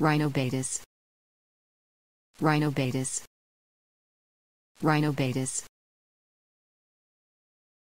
Rhinobatus. Rhinobatus. Rhinobatus.